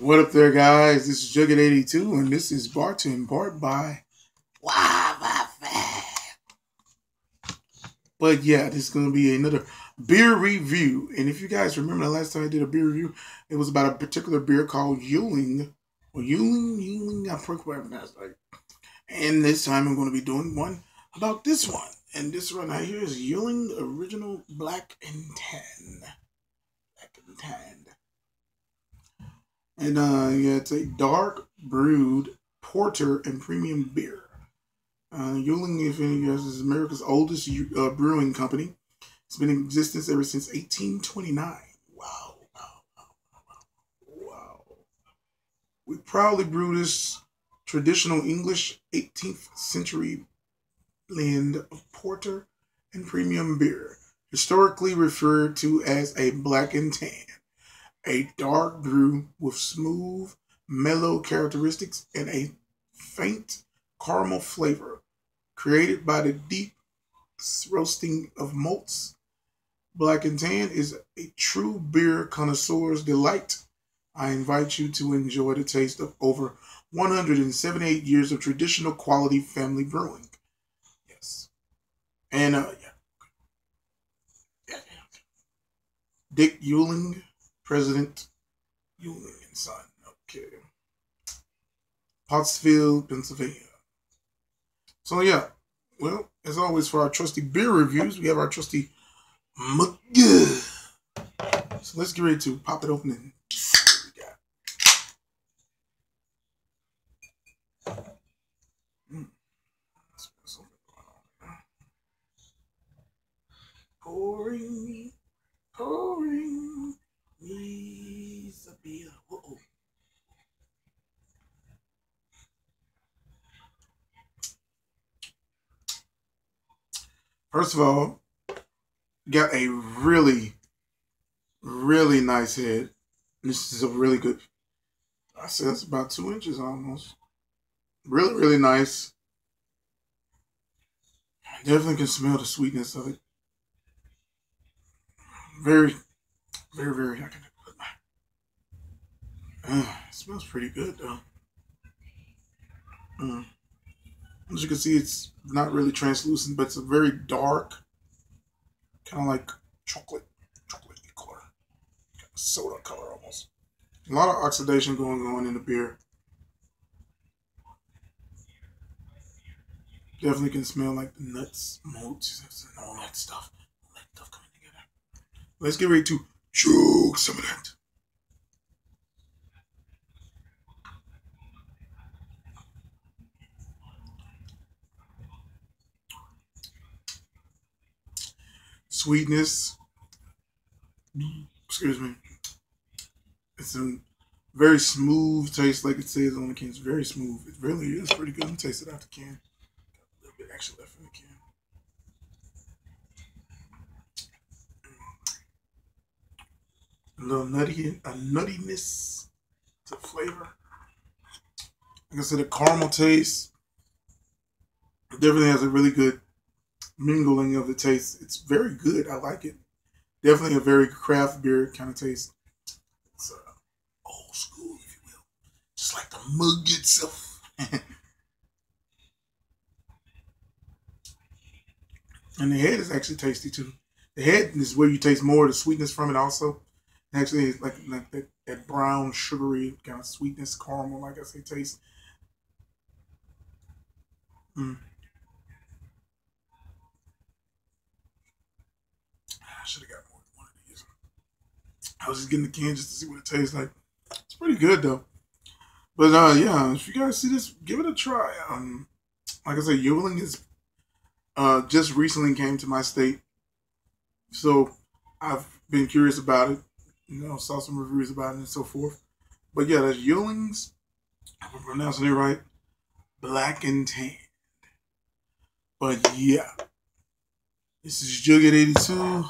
What up there, guys? This is Jugghead82, and this is brought to in part by Wi-Fi But yeah, this is going to be another beer review. And if you guys remember the last time I did a beer review, it was about a particular beer called Yuengling. Or Yuengling, Yuengling, I forget what that's like. And this time I'm going to be doing one about this one. And this one right here is Yuengling Original Black and Tan. Black and Tan. And uh, yeah, it's a dark brewed porter and premium beer. Uh, Yuengling, if any guys, is America's oldest uh, brewing company. It's been in existence ever since 1829. Wow, wow, wow, wow, wow. We proudly brew this traditional English 18th century blend of porter and premium beer, historically referred to as a black and tan a dark brew with smooth, mellow characteristics and a faint caramel flavor, created by the deep roasting of malts. Black and Tan is a true beer connoisseur's delight. I invite you to enjoy the taste of over 178 years of traditional quality family brewing. Yes. And, uh, yeah. Dick Yuengling President and Son. Okay. Pottsville, Pennsylvania. So yeah, well, as always for our trusty beer reviews, we have our trusty mug. So let's get ready to pop it open and see what we got. Mm. Pouring, pouring needs a beer. Whoa. First of all, got a really, really nice head. This is a really good. I said that's about two inches almost. Really, really nice. Definitely can smell the sweetness of it. Very very, very. I can. Uh, smells pretty good though. Mm. As you can see, it's not really translucent, but it's a very dark, kind of like chocolate, chocolate color, kind of soda color almost. A lot of oxidation going on in the beer. Definitely can smell like the nuts, malts, and all that stuff. All that stuff coming together. Let's get ready to Chug some of that. Sweetness. Excuse me. It's a very smooth taste, like it says on the can. It's very smooth. It really is pretty good. Let me taste it out the can. Got a little bit extra left in the can. a little nutty, a nuttiness to flavor. Like I said, a caramel taste. definitely has a really good mingling of the taste. It's very good. I like it. Definitely a very craft beer kind of taste. It's uh, old school, if you will. Just like the mug itself. and the head is actually tasty too. The head is where you taste more of the sweetness from it also. Actually, like like that, that brown sugary kind of sweetness, caramel, like I say, taste. Mm. I should have got more than one of these. I was just getting the can just to see what it tastes like. It's pretty good though. But uh, yeah, if you guys see this, give it a try. Um, like I said, Yuengling is uh just recently came to my state, so I've been curious about it you know, saw some reviews about it and so forth. But yeah, that's Yuengling's, if I'm pronouncing it right, black and tan. But yeah, this is Jugghead82.